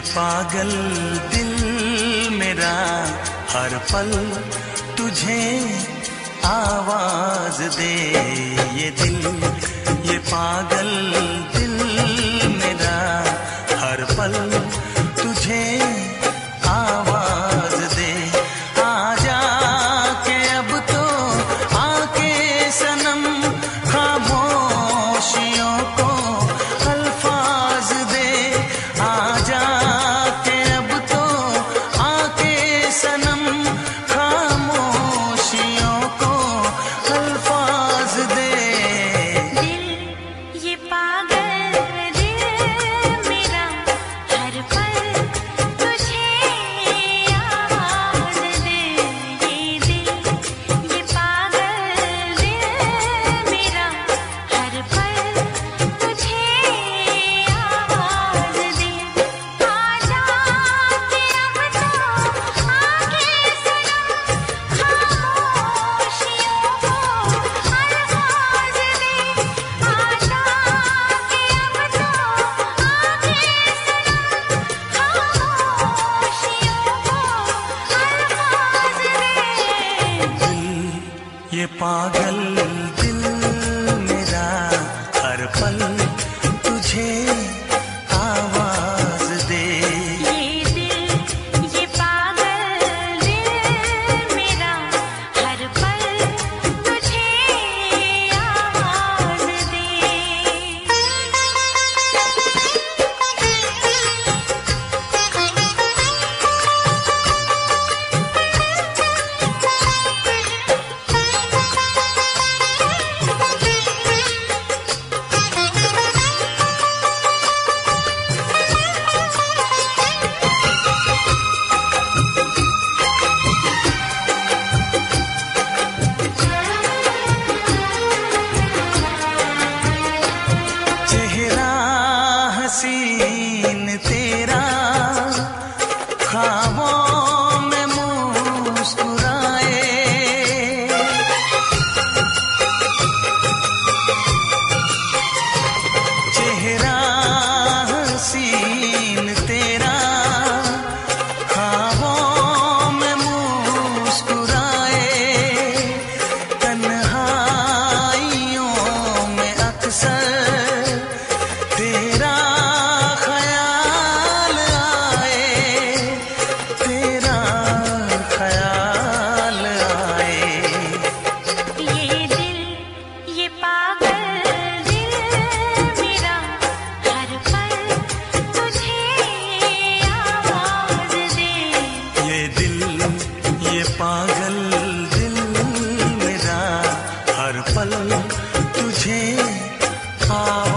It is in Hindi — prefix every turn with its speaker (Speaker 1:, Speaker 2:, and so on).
Speaker 1: पागल दिल मेरा, हर पल तुझे आवाज़ दे ये दिल, ये पागल दिल मेरा, हर पल
Speaker 2: ये पागल दिल मेरा हर पल तुझे पल तुझे
Speaker 1: हाँ